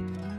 Bye.